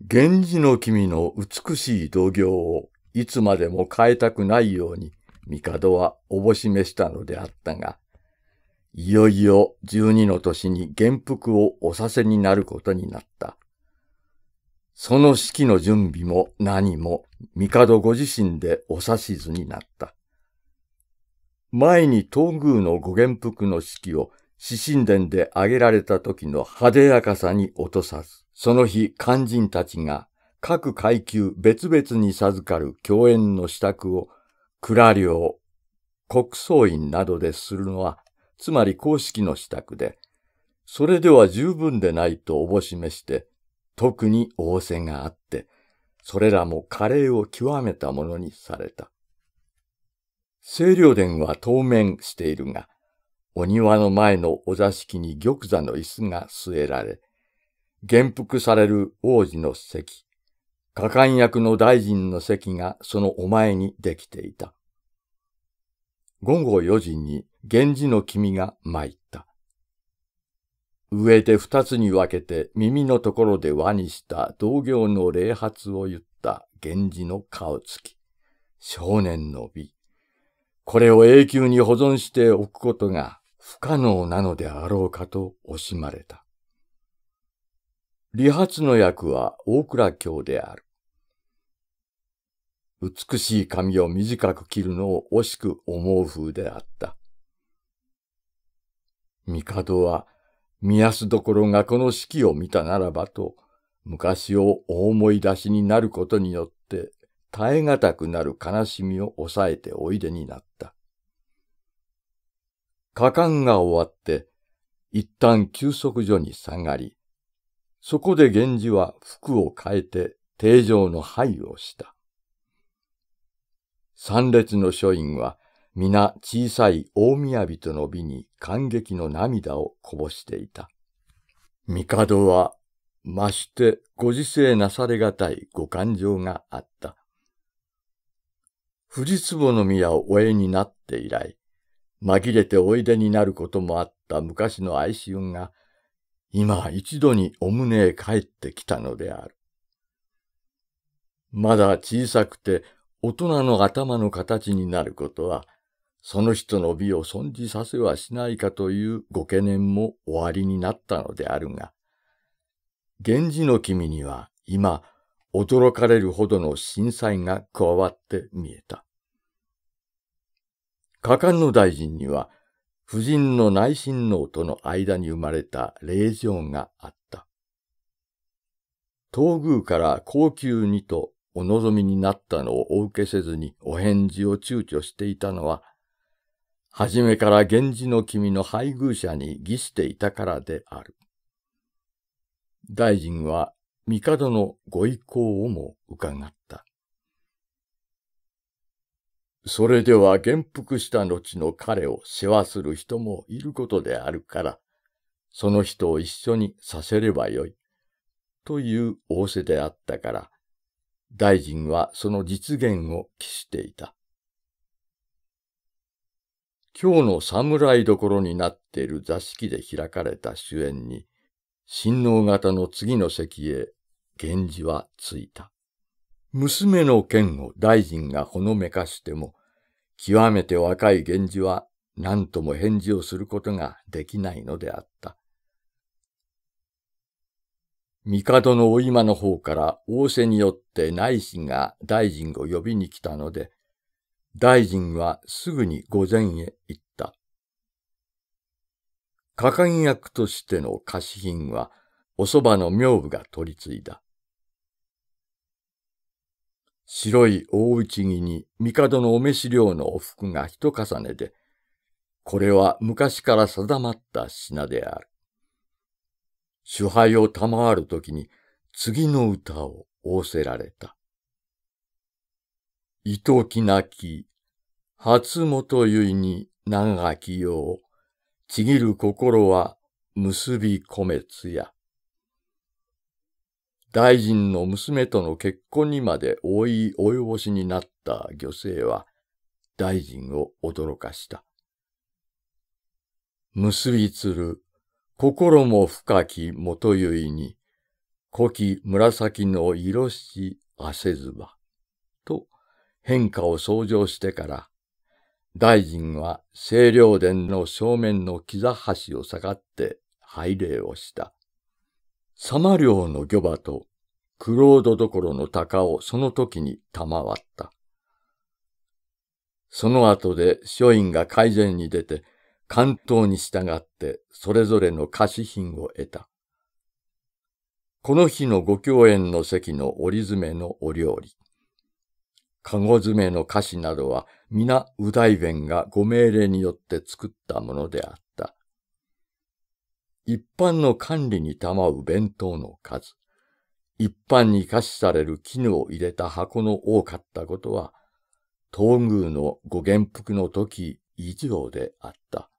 源氏の君の美しい同業をいつまでも変えたくないように、帝はおぼしめしたのであったが、いよいよ十二の年に元服をおさせになることになった。その式の準備も何も、帝ご自身でお指図になった。前に東宮のご元服の式を死神殿で挙げられた時の派手やかさに落とさず、その日肝心たちが各階級別々に授かる共演の支度を蔵領、国葬院などでするのは、つまり公式の支度で、それでは十分でないとおぼしめして、特に仰せがあって、それらも華麗を極めたものにされた。清涼殿は当面しているが、お庭の前のお座敷に玉座の椅子が据えられ、元服される王子の席、果敢役の大臣の席がそのお前にできていた。午後四時に源氏の君が参った。上で二つに分けて耳のところで輪にした同業の礼髪を言った源氏の顔つき。少年の美。これを永久に保存しておくことが不可能なのであろうかと惜しまれた。理髪の役は大倉京である。美しい髪を短く切るのを惜しく思う風であった。帝は、見やすどころがこの式を見たならばと、昔をお思い出しになることによって、耐え難くなる悲しみを抑えておいでになった。果敢が終わって、一旦休息所に下がり、そこで源氏は服を変えて定常の灰をした。三列の書院は皆小さい大宮人の美に感激の涙をこぼしていた。帝は、ましてご時世なされがたいご感情があった。藤壺の宮をお得になって以来、紛れておいでになることもあった昔の愛し運が今一度にお胸へ帰ってきたのである。まだ小さくて大人の頭の形になることは、その人の美を損じさせはしないかというご懸念もおありになったのであるが、源氏の君には今驚かれるほどの震災が加わって見えた。果敢の大臣には夫人の内親王との間に生まれた令状があった。東宮から高級にとお望みになったのをお受けせずにお返事を躊躇していたのは、はじめから源氏の君の配偶者に義していたからである。大臣は帝のご意向をも伺った。それでは元服した後の彼を世話する人もいることであるから、その人を一緒にさせればよい。という仰せであったから、大臣はその実現を期していた。今日の侍どころになっている座敷で開かれた主演に、親王方の次の席へ源氏は着いた。娘の剣を大臣がほのめかしても、極めて若い源氏は何とも返事をすることができないのであった。帝のお今の方から仰せによって内臣が大臣を呼びに来たので、大臣はすぐに御前へ行った。果敢役としての貸品は、おそばの名部が取り継いだ。白い大内着に帝のお召し料のお服が一重ねで、これは昔から定まった品である。主杯を賜るときに次の歌を仰せられた。糸きなき、初元結に長きよう、ちぎる心は結び込めつや。大臣の娘との結婚にまで追い及ぼしになった女性は、大臣を驚かした。結びつる、心も深き元結に、古希紫の色し汗ずば、と変化を相乗してから、大臣は清涼殿の正面の木座橋を下がって拝礼をした。様領の漁場とクロードどころの鷹をその時に賜った。その後で書院が改善に出て、関東に従ってそれぞれの貸品を得た。この日のご共演の席の折詰めのお料理。かご詰めの菓子などは皆右大弁がご命令によって作ったものであった。一般の管理に賜う弁当の数、一般に可視される絹を入れた箱の多かったことは、東宮のご元服の時以上であった。